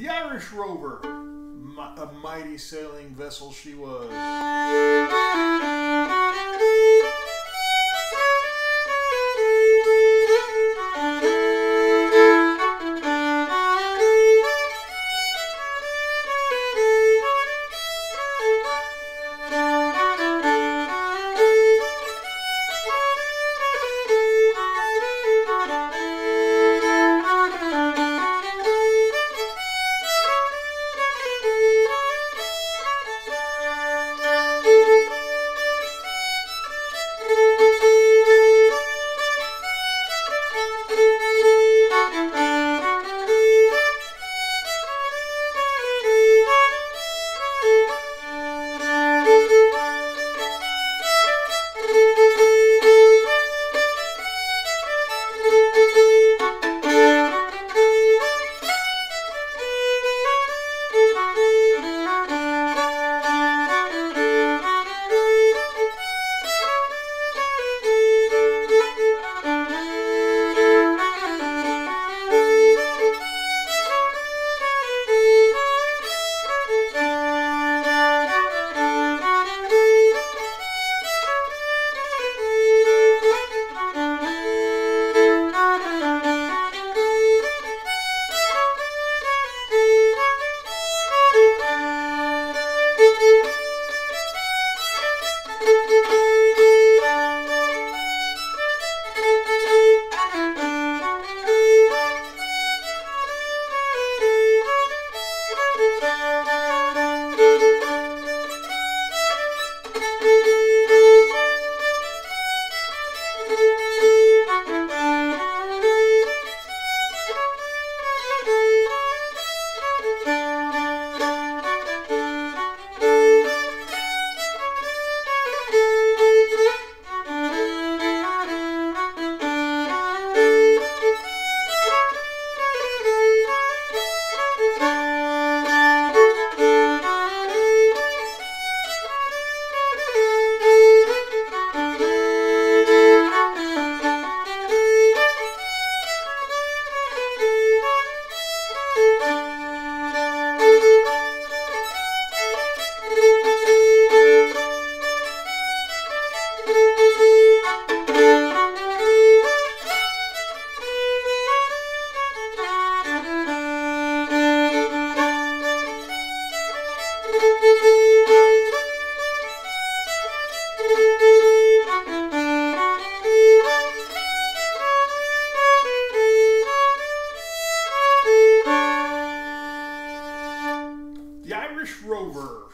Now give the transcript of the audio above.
The Irish Rover, a mighty sailing vessel she was. The Irish Rover